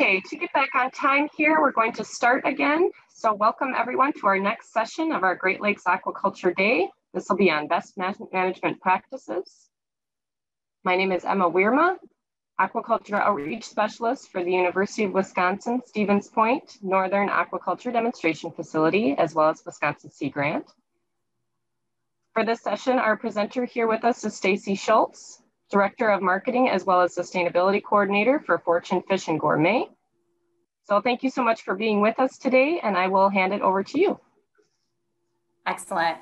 Okay, to get back on time here, we're going to start again. So welcome everyone to our next session of our Great Lakes Aquaculture Day. This will be on best management practices. My name is Emma Wiermaa, Aquaculture Outreach Specialist for the University of Wisconsin Stevens Point Northern Aquaculture Demonstration Facility, as well as Wisconsin Sea Grant. For this session, our presenter here with us is Stacy Schultz, Director of Marketing as well as Sustainability Coordinator for Fortune Fish and Gourmet. So thank you so much for being with us today and I will hand it over to you. Excellent.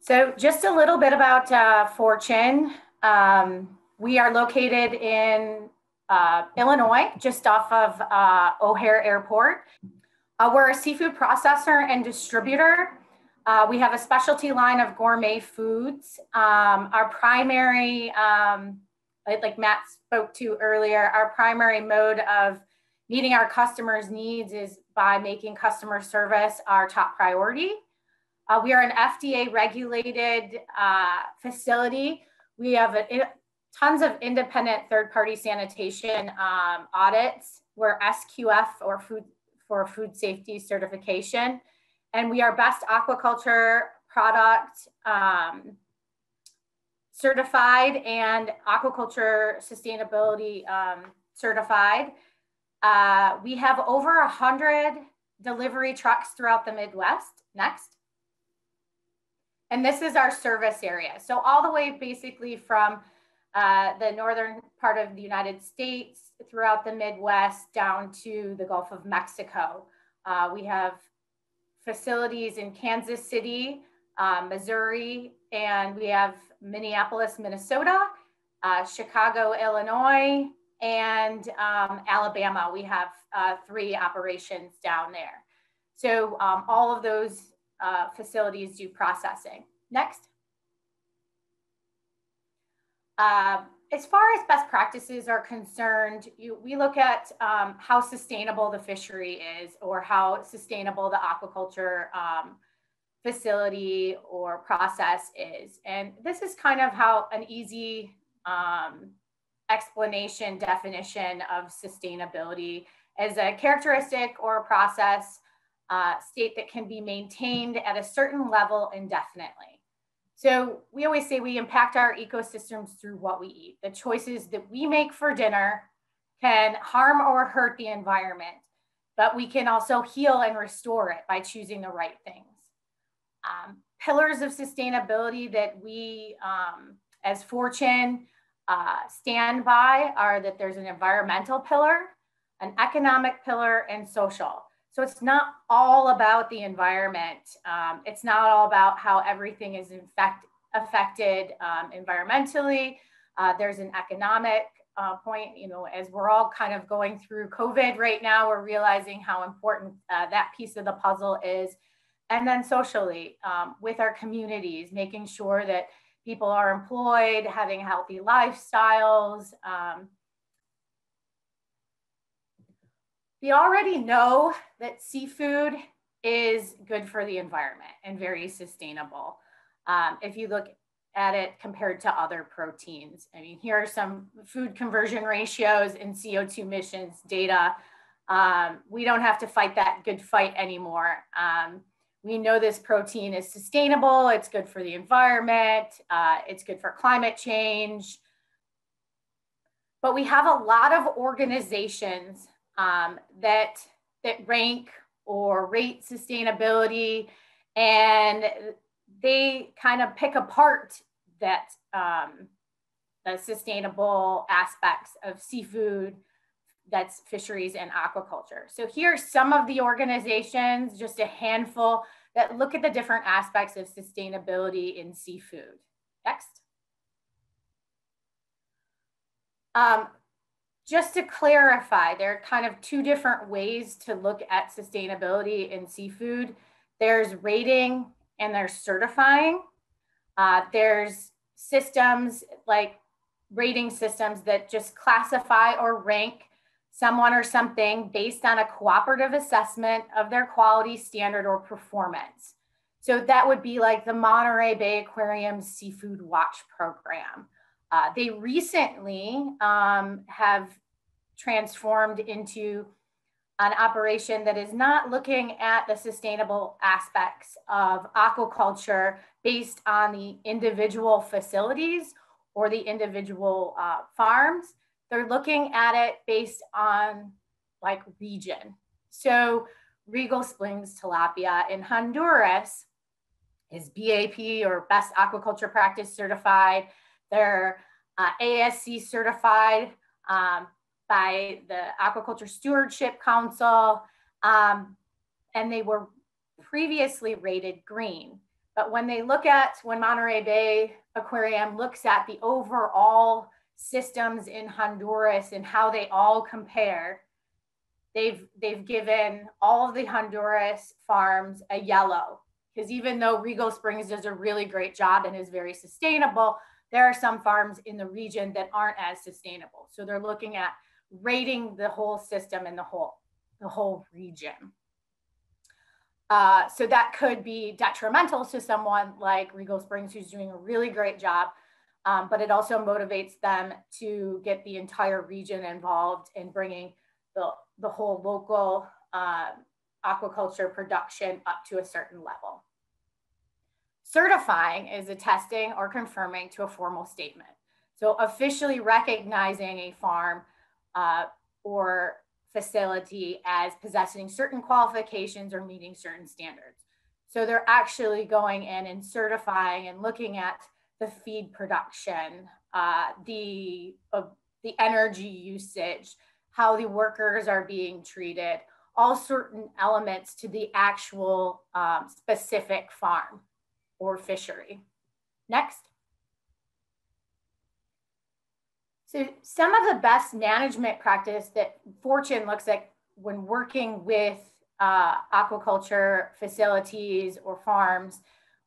So just a little bit about uh, Fortune. Um, we are located in uh, Illinois, just off of uh, O'Hare Airport. Uh, we're a seafood processor and distributor. Uh, we have a specialty line of gourmet foods. Um, our primary um, like Matt spoke to earlier, our primary mode of meeting our customers' needs is by making customer service our top priority. Uh, we are an FDA regulated uh, facility. We have a, tons of independent third party sanitation um, audits. We're SQF or food for food safety certification. And we are best aquaculture product um, certified and aquaculture sustainability um, certified. Uh, we have over a hundred delivery trucks throughout the Midwest. Next. And this is our service area. So all the way basically from uh, the northern part of the United States throughout the Midwest down to the Gulf of Mexico. Uh, we have facilities in Kansas City, uh, Missouri, and we have Minneapolis, Minnesota, uh, Chicago, Illinois, and um, Alabama. We have uh, three operations down there. So um, all of those uh, facilities do processing. Next. Uh, as far as best practices are concerned, you, we look at um, how sustainable the fishery is or how sustainable the aquaculture um, facility or process is. And this is kind of how an easy um, explanation definition of sustainability as a characteristic or a process uh, state that can be maintained at a certain level indefinitely. So we always say we impact our ecosystems through what we eat. The choices that we make for dinner can harm or hurt the environment, but we can also heal and restore it by choosing the right things um, pillars of sustainability that we um, as Fortune uh, stand by are that there's an environmental pillar, an economic pillar, and social. So it's not all about the environment. Um, it's not all about how everything is in fact affected um, environmentally. Uh, there's an economic uh, point, you know, as we're all kind of going through COVID right now, we're realizing how important uh, that piece of the puzzle is and then socially um, with our communities, making sure that people are employed, having healthy lifestyles. Um, we already know that seafood is good for the environment and very sustainable. Um, if you look at it compared to other proteins. I mean, here are some food conversion ratios and CO2 emissions data. Um, we don't have to fight that good fight anymore. Um, we know this protein is sustainable, it's good for the environment, uh, it's good for climate change. But we have a lot of organizations um, that, that rank or rate sustainability and they kind of pick apart that um, the sustainable aspects of seafood, that's fisheries and aquaculture. So here are some of the organizations, just a handful that look at the different aspects of sustainability in seafood. Next. Um, just to clarify, there are kind of two different ways to look at sustainability in seafood. There's rating and there's certifying. Uh, there's systems like rating systems that just classify or rank someone or something based on a cooperative assessment of their quality standard or performance. So that would be like the Monterey Bay Aquarium Seafood Watch Program. Uh, they recently um, have transformed into an operation that is not looking at the sustainable aspects of aquaculture based on the individual facilities or the individual uh, farms. They're looking at it based on like region. So Regal Springs tilapia in Honduras is BAP or Best Aquaculture Practice certified. They're uh, ASC certified um, by the Aquaculture Stewardship Council. Um, and they were previously rated green. But when they look at, when Monterey Bay Aquarium looks at the overall systems in Honduras and how they all compare, they've they've given all of the Honduras farms a yellow because even though Regal Springs does a really great job and is very sustainable, there are some farms in the region that aren't as sustainable. So they're looking at rating the whole system and the whole the whole region. Uh, so that could be detrimental to someone like Regal Springs, who's doing a really great job, um, but it also motivates them to get the entire region involved in bringing the, the whole local uh, aquaculture production up to a certain level. Certifying is attesting or confirming to a formal statement. So officially recognizing a farm uh, or facility as possessing certain qualifications or meeting certain standards. So they're actually going in and certifying and looking at the feed production, uh, the, uh, the energy usage, how the workers are being treated, all certain elements to the actual um, specific farm or fishery. Next. So some of the best management practice that Fortune looks at when working with uh, aquaculture facilities or farms,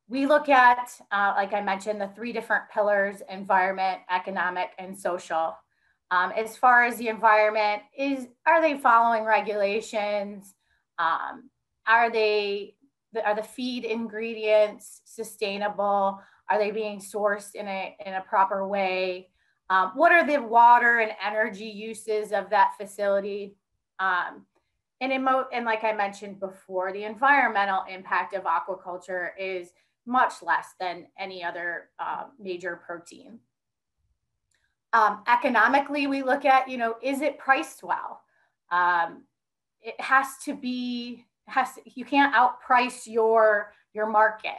we look at, uh, like I mentioned, the three different pillars, environment, economic, and social. Um, as far as the environment, is are they following regulations? Um, are they are the feed ingredients sustainable? Are they being sourced in a in a proper way? Um, what are the water and energy uses of that facility? Um, and, emo- and like I mentioned before, the environmental impact of aquaculture is much less than any other uh, major protein. Um, economically, we look at, you know, is it priced well? Um, it has to be, has you can't outprice your your market.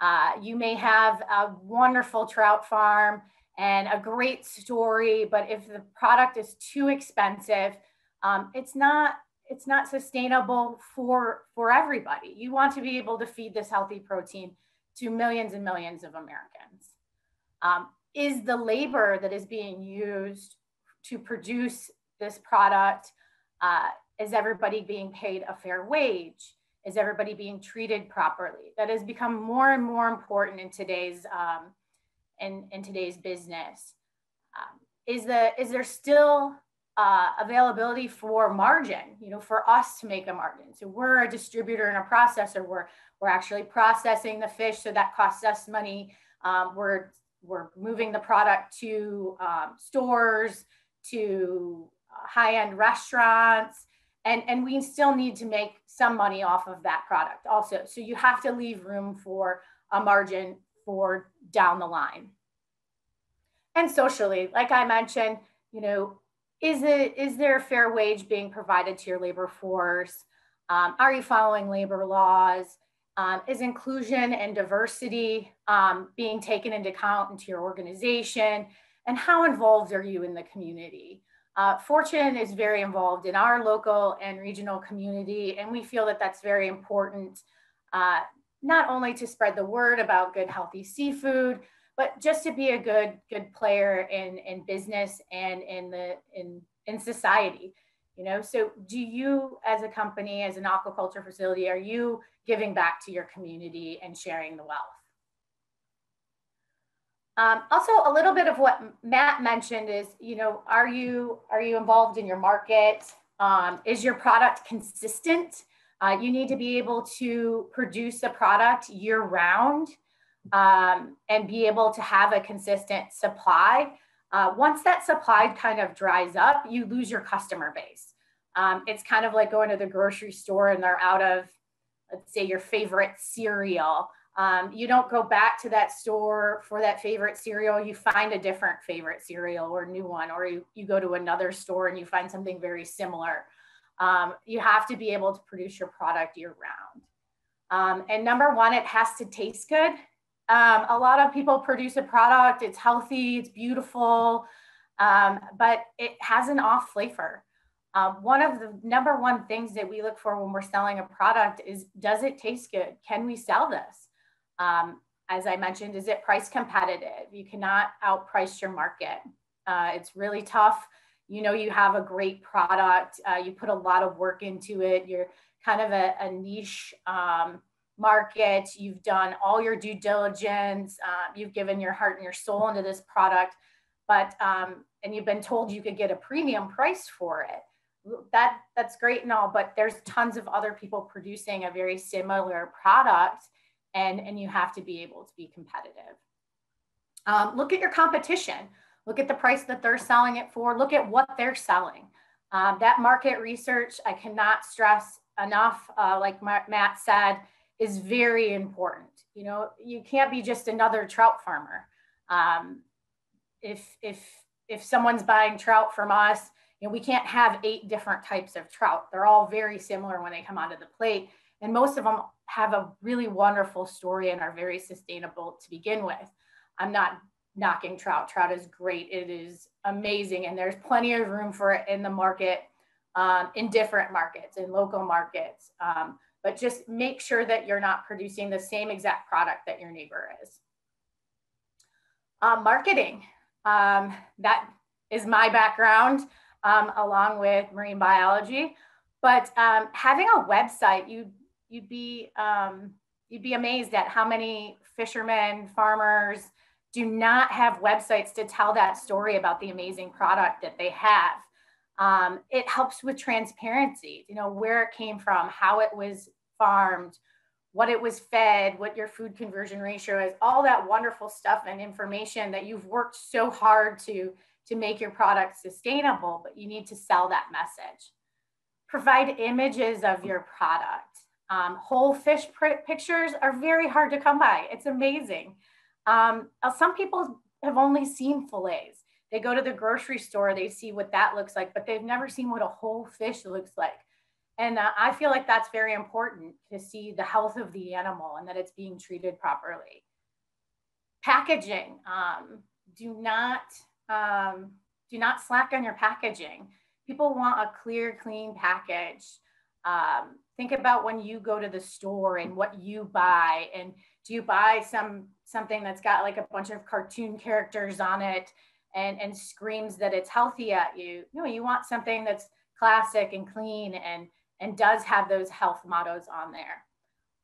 Uh, you may have a wonderful trout farm and a great story, but if the product is too expensive, um, it's not it's not sustainable for for everybody. You want to be able to feed this healthy protein to millions and millions of Americans. Um, is the labor that is being used to produce this product uh, is everybody being paid a fair wage? Is everybody being treated properly? That has become more and more important in today's um, in, in today's business. Um, is the is there still uh, availability for margin? You know, for us to make a margin. So we're a distributor and a processor. We're we're actually processing the fish, so that costs us money. Um, we're we're moving the product to um, stores, to uh, high-end restaurants, and and we still need to make some money off of that product also. So you have to leave room for a margin for down the line. And socially, like I mentioned, you know, is it is there a fair wage being provided to your labor force? Um, are you following labor laws? Um, is inclusion and diversity um, being taken into account into your organization? And how involved are you in the community? Uh, Fortune is very involved in our local and regional community, and we feel that that's very important, uh, not only to spread the word about good, healthy seafood, but just to be a good, good player in, in business and in the in in society. You know, so do you, as a company, as an aquaculture facility, are you giving back to your community and sharing the wealth? Um, also, a little bit of what Matt mentioned is, you know, are you are you involved in your market? Um, is your product consistent? Uh, you need to be able to produce a product year round um, and be able to have a consistent supply. Uh, once that supply kind of dries up, you lose your customer base. Um, it's kind of like going to the grocery store and they're out of, let's say, your favorite cereal. Um, you don't go back to that store for that favorite cereal. You find a different favorite cereal or new one, or you, you go to another store and you find something very similar. Um, you have to be able to produce your product year round. Um, and number one, it has to taste good. Um, a lot of people produce a product, it's healthy, it's beautiful, um, but it has an off flavor. Um, one of the number one things that we look for when we're selling a product is does it taste good? Can we sell this? Um, as I mentioned, is it price competitive? You cannot outprice your market. Uh, it's really tough. You know, you have a great product, uh, you put a lot of work into it, you're kind of a, a niche um, market, you've done all your due diligence, uh, you've given your heart and your soul into this product, but, um, and you've been told you could get a premium price for it that that's great and all but there's tons of other people producing a very similar product and, and you have to be able to be competitive. Um, look at your competition. Look at the price that they're selling it for. Look at what they're selling. Um, that market research, I cannot stress enough, uh, like Matt said, is very important. You know, you can't be just another trout farmer. Um, if, if, if someone's buying trout from us, you know, we can't have eight different types of trout. They're all very similar when they come onto the plate. And most of them have a really wonderful story and are very sustainable to begin with. I'm not knocking trout. Trout is great. It is amazing. And there's plenty of room for it in the market, um, in different markets, in local markets. Um, but just make sure that you're not producing the same exact product that your neighbor is. Uh, marketing, um, that is my background um, along with marine biology. But um, having a website, you you'd be um, you'd be amazed at how many fishermen, farmers do not have websites to tell that story about the amazing product that they have. Um, it helps with transparency, you know, where it came from, how it was farmed, what it was fed, what your food conversion ratio is, all that wonderful stuff and information that you've worked so hard to, to make your product sustainable, but you need to sell that message. Provide images of your product. Um, whole fish pictures are very hard to come by. It's amazing. Um, uh, some people have only seen fillets. They go to the grocery store, they see what that looks like, but they've never seen what a whole fish looks like. And uh, I feel like that's very important to see the health of the animal and that it's being treated properly. Packaging, um, do not um, do not slack on your packaging. People want a clear, clean package. Um, think about when you go to the store and what you buy and do you buy some something that's got like a bunch of cartoon characters on it and and screams that it's healthy at you no you want something that's classic and clean and and does have those health mottos on there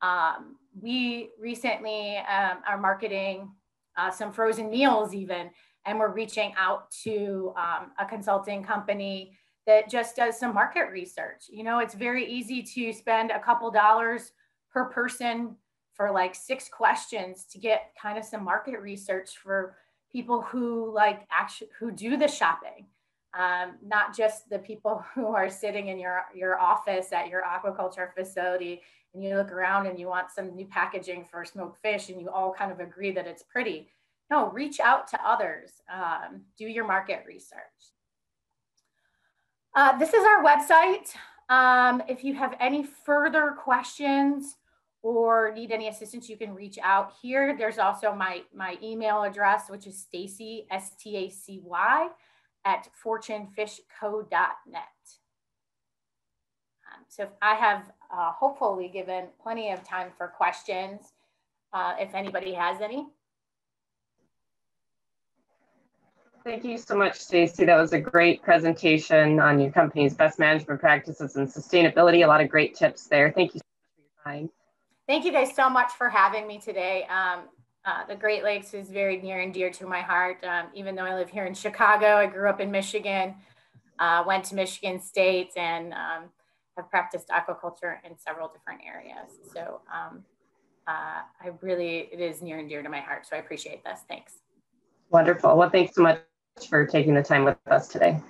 um, we recently um, are marketing uh, some frozen meals even and we're reaching out to um, a consulting company that just does some market research. You know, it's very easy to spend a couple dollars per person for like six questions to get kind of some market research for people who like actually who do the shopping um, not just the people who are sitting in your your office at your aquaculture facility and you look around and you want some new packaging for smoked fish and you all kind of agree that it's pretty no reach out to others um, do your market research uh, this is our website. Um, if you have any further questions or need any assistance, you can reach out here. There's also my, my email address, which is Stacy, S-T-A-C-Y, at fortunefishco.net. Um, so I have uh, hopefully given plenty of time for questions uh, if anybody has any. Thank you so much, Stacy. That was a great presentation on your company's best management practices and sustainability. A lot of great tips there. Thank you so much for your time. Thank you guys so much for having me today. Um, uh, the Great Lakes is very near and dear to my heart. Um, even though I live here in Chicago, I grew up in Michigan, uh, went to Michigan State, and um, have practiced aquaculture in several different areas. So um, uh, I really, it is near and dear to my heart. So I appreciate this. Thanks. Wonderful. Well, thanks so much for taking the time with us today.